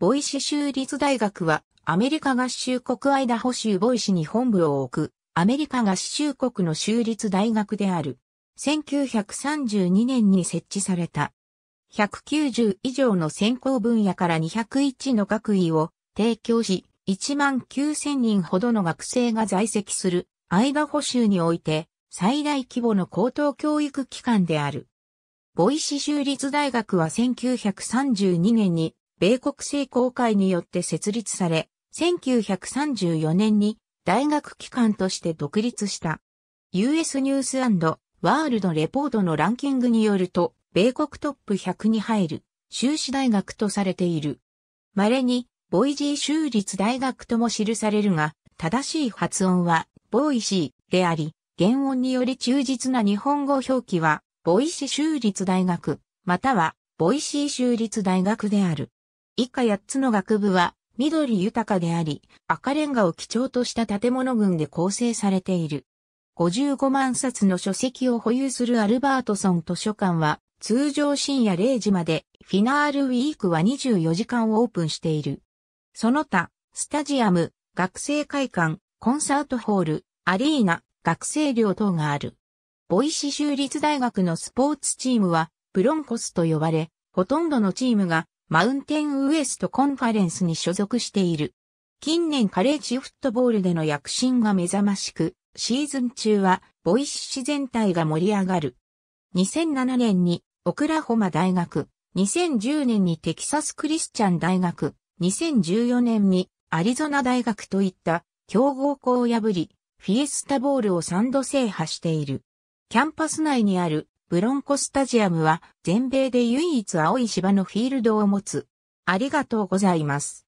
ボイシ州立大学はアメリカ合衆国アイダホ州ボイシに本部を置くアメリカ合衆国の州立大学である。1932年に設置された。190以上の専攻分野から201の学位を提供し、1万9000人ほどの学生が在籍するアイダホ州において最大規模の高等教育機関である。ボイシ州立大学は1932年に米国聖公会によって設立され、1934年に大学機関として独立した。US ニュースワールドレポートのランキングによると、米国トップ100に入る修士大学とされている。稀に、ボイジー州立大学とも記されるが、正しい発音は、ボイシーであり、原音により忠実な日本語表記は、ボイシー州立大学、または、ボイシー州立大学である。以下8つの学部は、緑豊かであり、赤レンガを基調とした建物群で構成されている。55万冊の書籍を保有するアルバートソン図書館は、通常深夜0時まで、フィナールウィークは24時間オープンしている。その他、スタジアム、学生会館、コンサートホール、アリーナ、学生寮等がある。ボイシ州立大学のスポーツチームは、ブロンコスと呼ばれ、ほとんどのチームがマウンテンウエストコンファレンスに所属している。近年カレッジフットボールでの躍進が目覚ましく、シーズン中はボイシ市全体が盛り上がる。2007年にオクラホマ大学、2010年にテキサスクリスチャン大学、2014年にアリゾナ大学といった強豪校を破り、フィエスタボールを3度制覇している。キャンパス内にあるブロンコスタジアムは全米で唯一青い芝のフィールドを持つ。ありがとうございます。